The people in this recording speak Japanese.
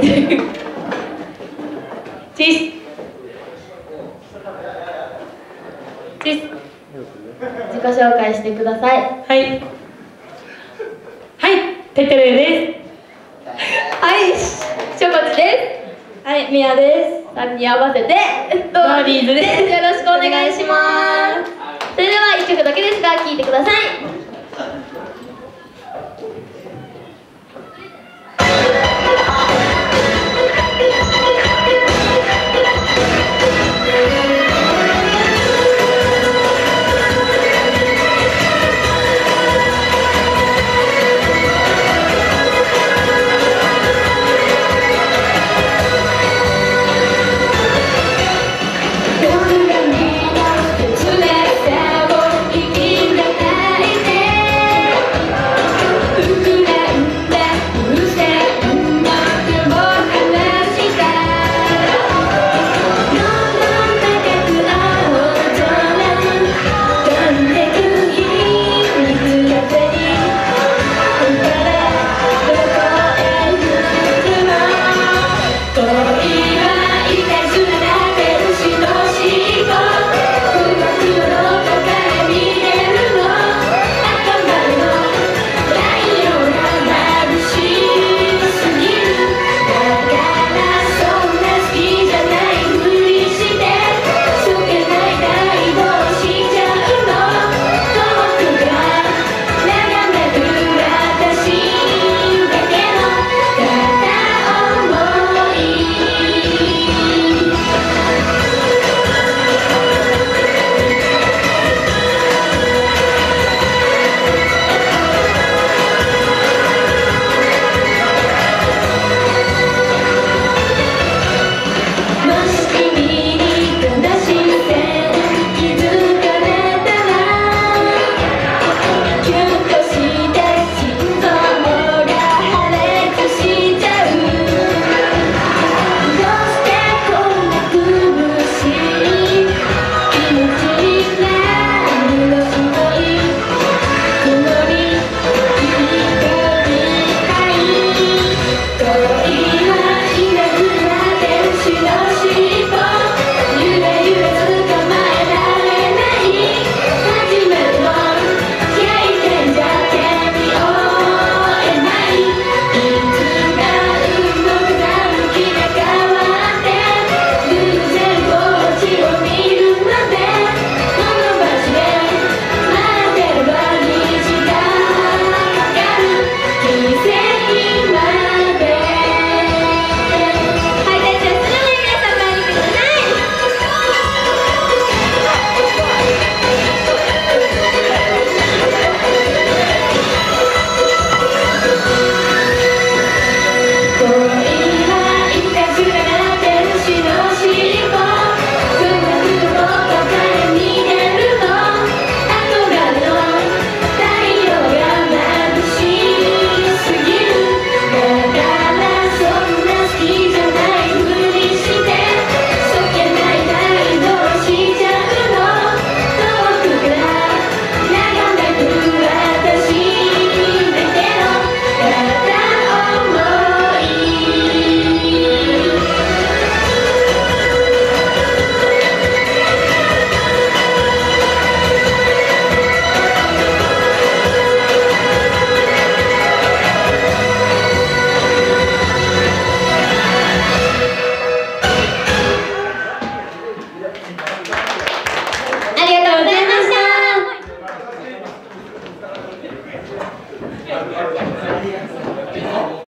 チースチース自己紹介してください。はい。はいててれです。はいしょこちです。はいみやです。三人合わせてドーリーズです。よろしくお願いします。それでは一曲だけですが聴いてください。